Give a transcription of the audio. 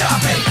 Stop it!